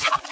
Bye.